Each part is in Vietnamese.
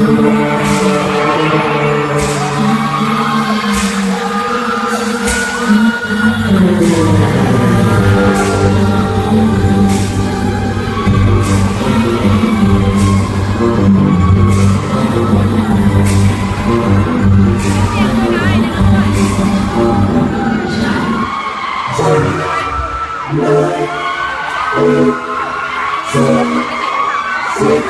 Six, six,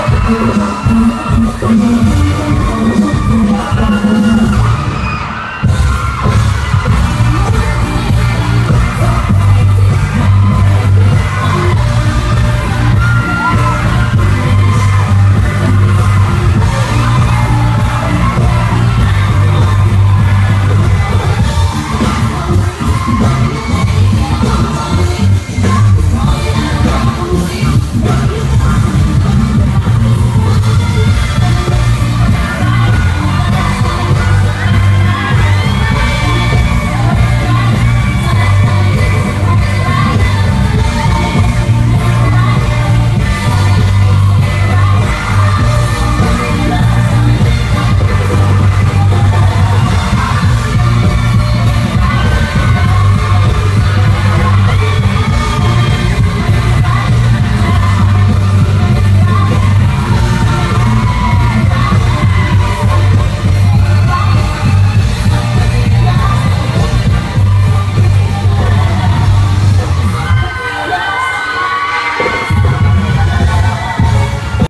I'm sorry.